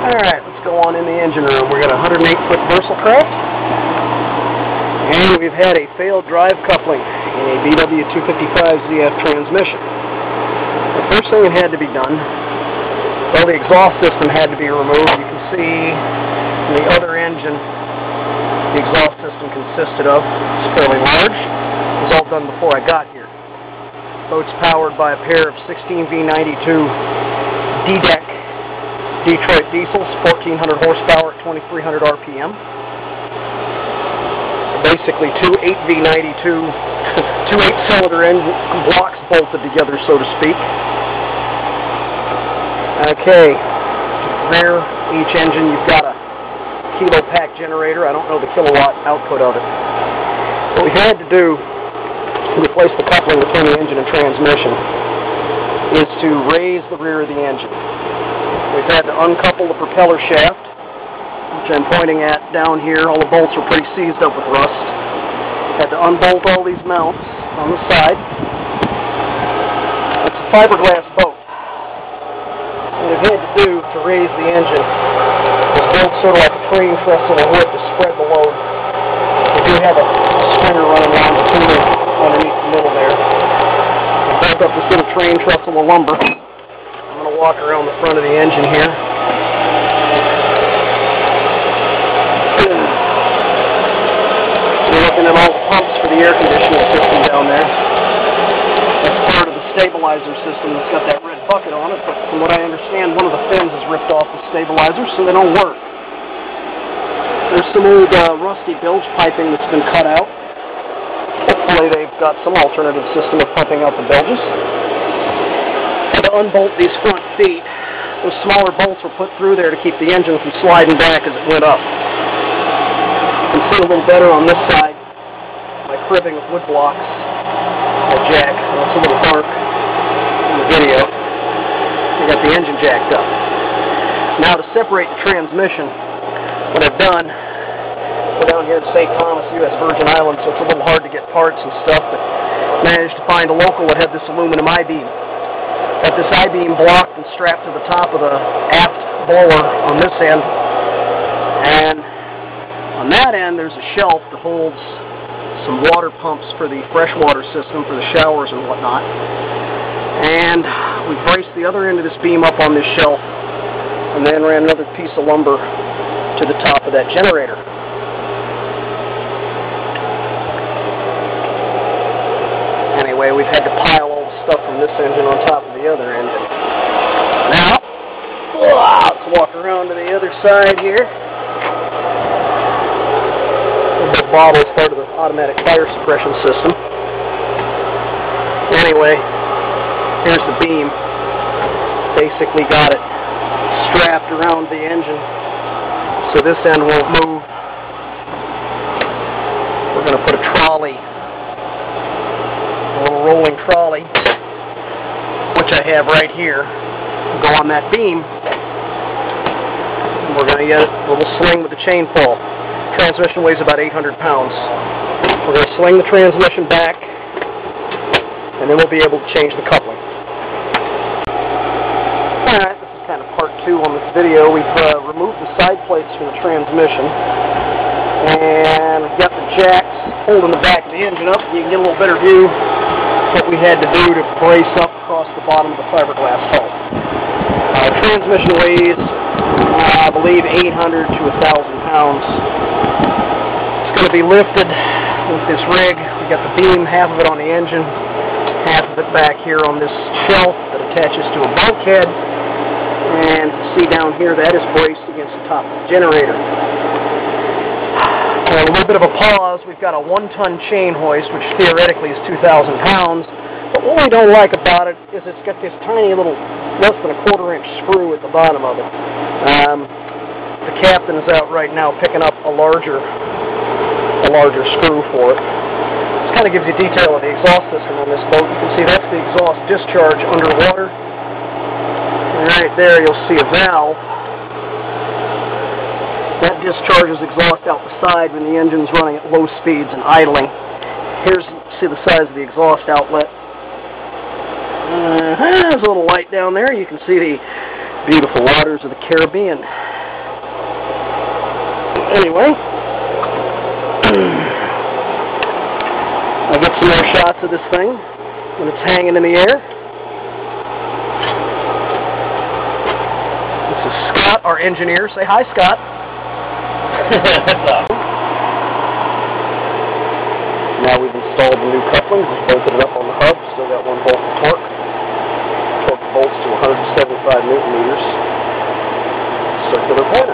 Alright, let's go on in the engine room. We've got a 108 foot Versalcraft. And we've had a failed drive coupling in a BW255ZF transmission. The first thing that had to be done, well, the exhaust system had to be removed. You can see in the other engine the exhaust system consisted of. It's fairly large. It was all done before I got here. Boat's powered by a pair of 16V92 DDEC Detroit diesels, 1400 horsepower at 2300 RPM. Basically two 8V92, two 8-cylinder engine blocks bolted together, so to speak. Okay, rear each engine you've got a kilo pack generator. I don't know the kilowatt output of it. What we had to do to replace the coupling between the engine and transmission is to raise the rear of the engine. We've had to uncouple the propeller shaft, which I'm pointing at down here. All the bolts are pretty seized up with rust. Had to unbolt all these mounts on the side. It's a fiberglass boat. What I've had to do to raise the engine is build sort of like a train trestle or wood to spread the load. We do have a spinner running around the underneath the middle there. Built up this little train trestle of lumber walk around the front of the engine here. We're looking at all the pumps for the air conditioning system down there. That's part of the stabilizer system that's got that red bucket on it, but from what I understand, one of the fins is ripped off the stabilizer, so they don't work. There's some old uh, rusty bilge piping that's been cut out. Hopefully they've got some alternative system of pumping out the bilges to unbolt these front feet. Those smaller bolts were put through there to keep the engine from sliding back as it went up. You can see a little better on this side by cribbing with wood blocks. A jack. That's a little dark in the video. I got the engine jacked up. Now to separate the transmission, what I've done, we're down here to St. Thomas, U.S. Virgin Islands, so it's a little hard to get parts and stuff, but managed to find a local that had this aluminum I-beam Got this I-beam blocked and strapped to the top of the aft blower on this end. And on that end, there's a shelf that holds some water pumps for the freshwater system for the showers and whatnot. And we braced the other end of this beam up on this shelf and then ran another piece of lumber to the top of that generator. Anyway, we've had to pile all the stuff from this engine on top the other engine. Now, let's walk around to the other side here. The bottle is part of the automatic fire suppression system. Anyway, here's the beam. Basically got it strapped around the engine so this end won't move. We're going to put a trolley, a little rolling trolley which I have right here, go on that beam. We're going to get a little sling with a chain pull. Transmission weighs about 800 pounds. We're going to sling the transmission back, and then we'll be able to change the coupling. Alright, this is kind of part two on this video. We've uh, removed the side plates from the transmission, and we've got the jacks holding the back of the engine up. You can get a little better view what we had to do to brace up across the bottom of the fiberglass hull. Uh, transmission weighs, uh, I believe, 800 to 1,000 pounds. It's going to be lifted with this rig. We got the beam, half of it on the engine, half of it back here on this shelf that attaches to a bulkhead. And see down here, that is braced against the top of the generator. Uh, a little bit of a pause. We've got a one-ton chain hoist, which theoretically is 2,000 pounds. But what we don't like about it is it's got this tiny little, less than a quarter inch screw at the bottom of it. Um, the captain is out right now picking up a larger, a larger screw for it. This kind of gives you detail of the exhaust system on this boat. You can see that's the exhaust discharge underwater. And right there you'll see a valve discharges exhaust out the side when the engine's running at low speeds and idling. Here's, see the size of the exhaust outlet. Uh, there's a little light down there. You can see the beautiful waters of the Caribbean. anyway, I'll get some more shots of this thing when it's hanging in the air. This is Scott, our engineer. Say hi, Scott. now we've installed the new couplings, just bolted it up on the hub, still got one bolt of torque. Torque the bolts to 175 newton meters. Circular pad